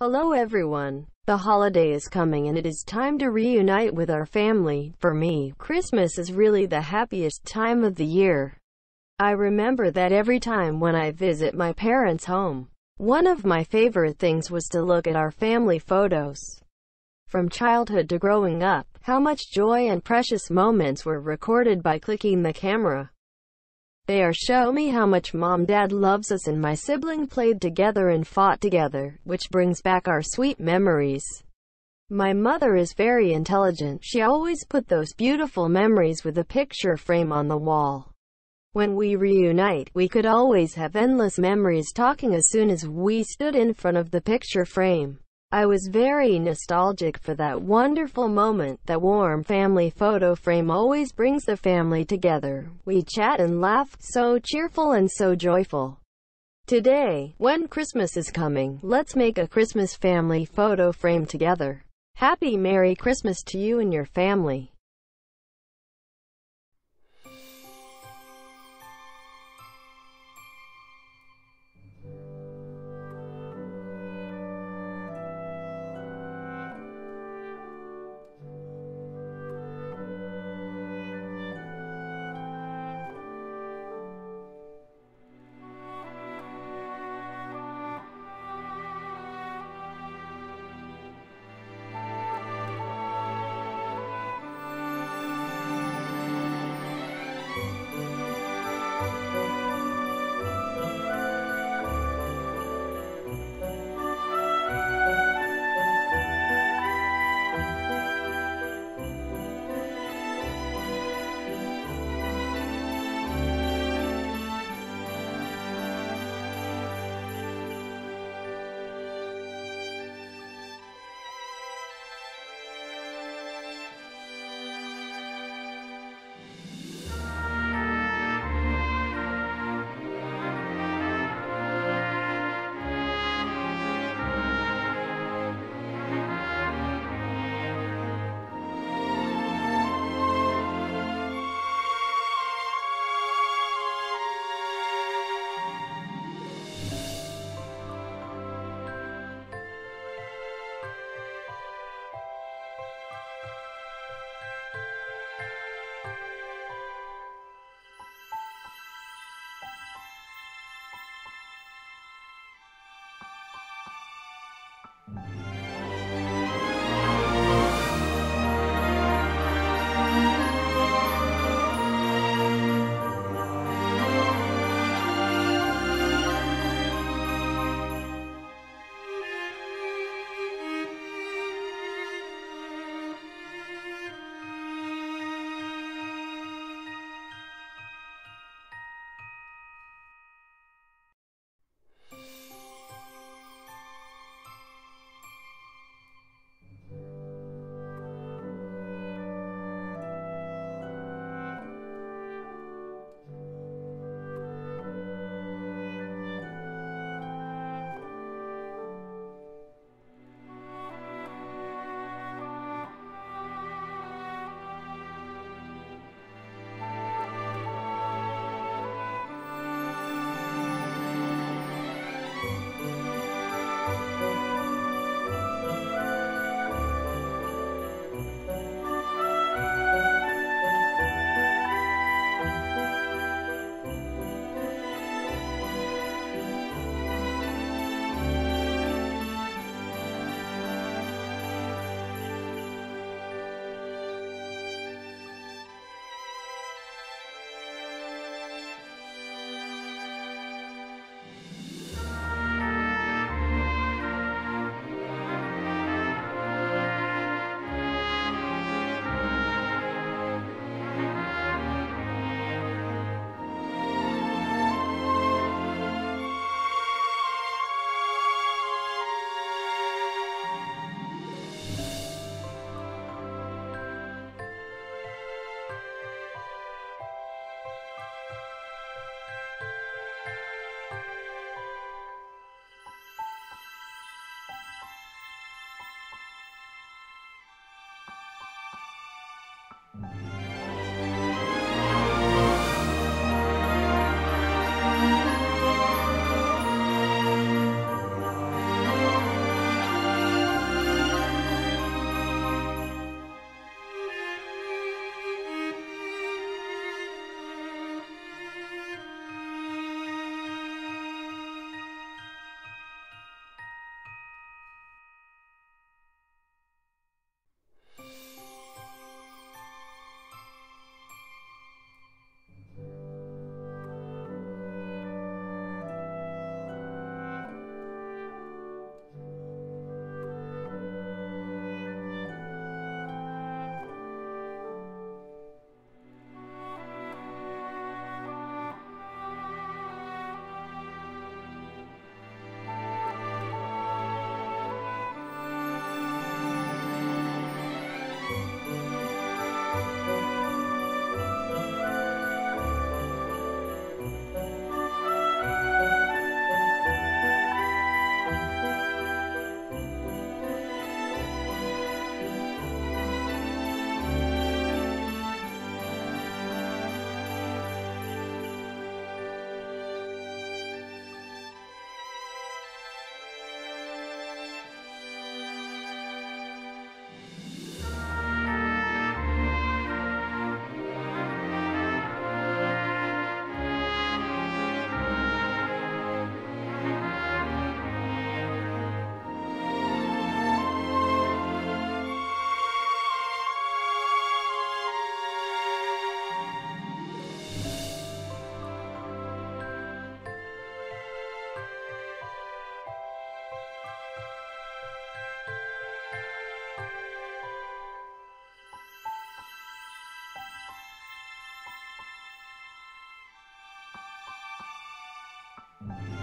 Hello everyone. The holiday is coming and it is time to reunite with our family. For me, Christmas is really the happiest time of the year. I remember that every time when I visit my parents' home, one of my favorite things was to look at our family photos. From childhood to growing up, how much joy and precious moments were recorded by clicking the camera. They are show me how much mom dad loves us and my sibling played together and fought together, which brings back our sweet memories. My mother is very intelligent. She always put those beautiful memories with a picture frame on the wall. When we reunite, we could always have endless memories talking as soon as we stood in front of the picture frame. I was very nostalgic for that wonderful moment. That warm family photo frame always brings the family together. We chat and laugh, so cheerful and so joyful. Today, when Christmas is coming, let's make a Christmas family photo frame together. Happy Merry Christmas to you and your family. Mm-hmm.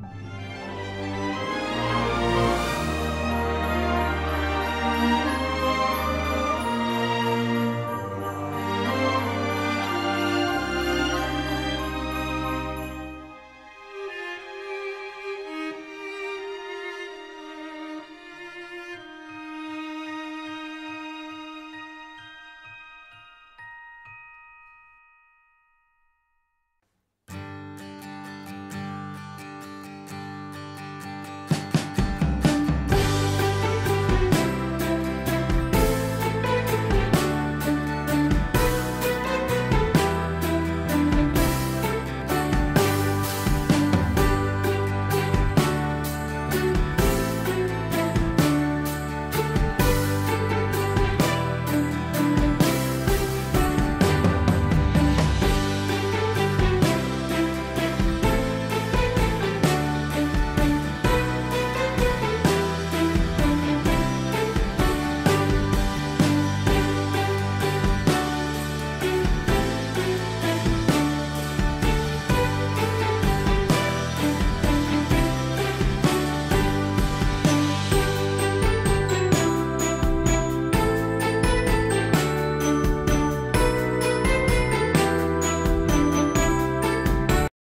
Bye.